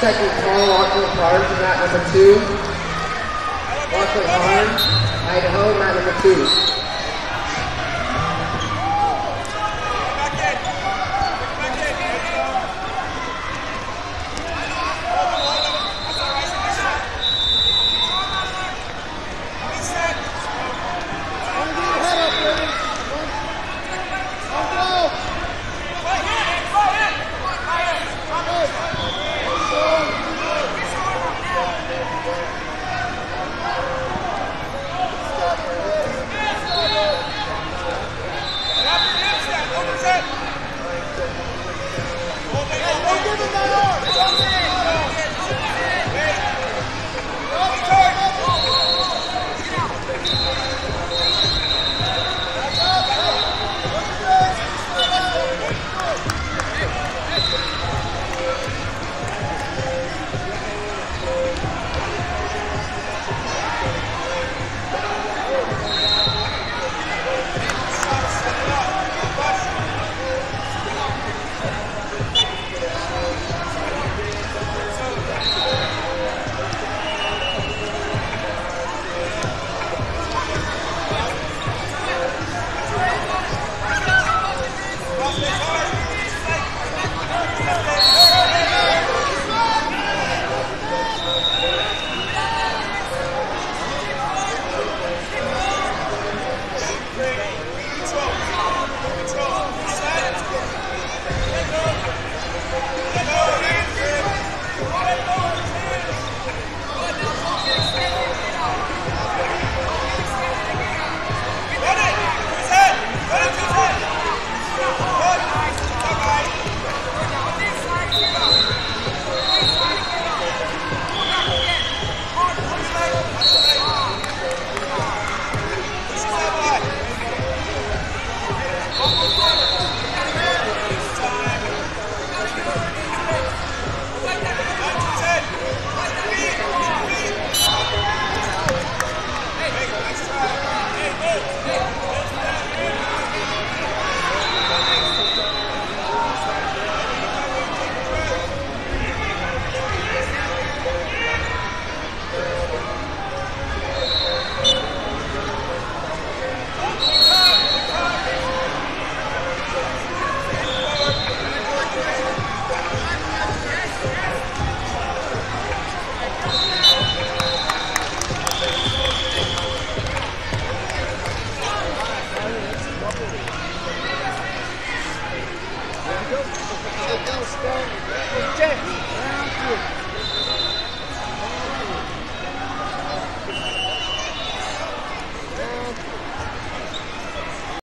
Second call, Lachlan Carnes, mat number two. Lachlan Carnes, Idaho, mat number two. Go. Round three.